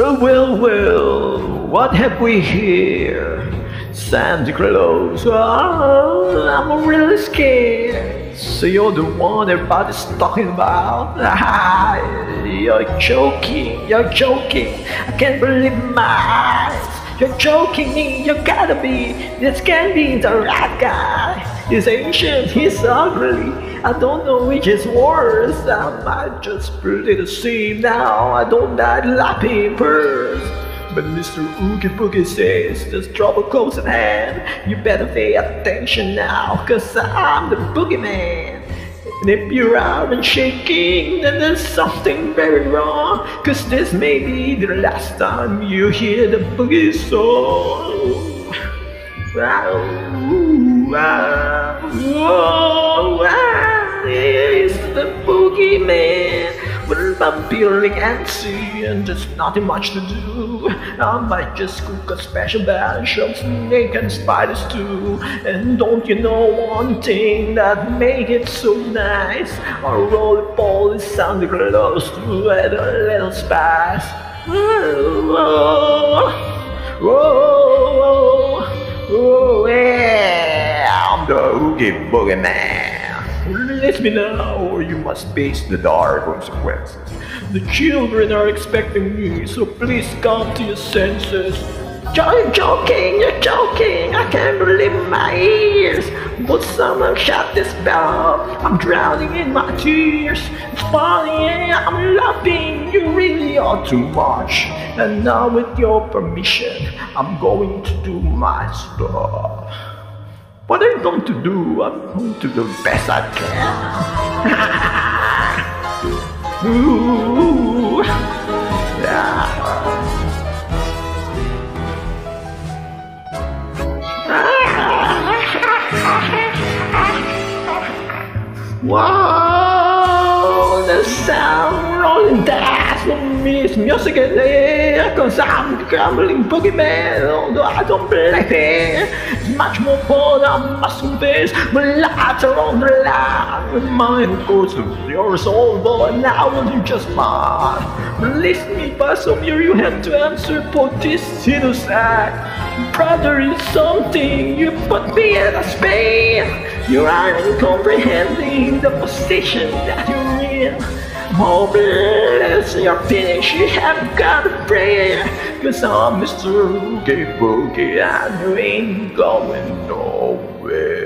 Well, well, well, what have we here? Santa Claus, oh, I'm really scared. So you're the one everybody's talking about? you're joking, you're joking. I can't believe my eyes. You're joking me, you gotta be. This can't be the right guy. He's ancient, he's ugly. I don't know which is worse. I might just play the same now. I don't like laughing first. But Mr. Oogie Boogie says there's trouble close at hand. You better pay attention now, cause I'm the boogeyman. And if you're out and shaking, then there's something very wrong. Cause this may be the last time you hear the boogie song. Oh. Wow, wow, wow, feeling antsy and there's nothing much to do. I might just cook a special batch of snake and spiders too. And don't you know one thing that make it so nice? Our roly poly Santa Claus to add a little spice. Whoa, whoa, whoa, whoa, yeah, I'm the Oogie Boogie Man. Let me now, or you must face the dire consequences. The children are expecting me, so please come to your senses. You're joking, you're joking, I can't believe my ears. Would someone shut this bell? I'm drowning in my tears. It's funny, eh? I'm laughing, you really are too much. And now with your permission, I'm going to do my stuff. What I'm going to do, I'm going to do the best I can. Ooh. the sound rolling dice me music in the air Cause I'm the gambling boogeyman Although I don't believe it. It's much more fun, I must confess My lights are on the line mine goes to yours all But now will you just mine Release me by some year you have to answer for this genocide. Brother is something you put me in a space. You aren't comprehending the position that you're in. Hopeless, you're finished, you have got to pray. Cause I'm Mr. Oogie Boogie and you ain't going nowhere.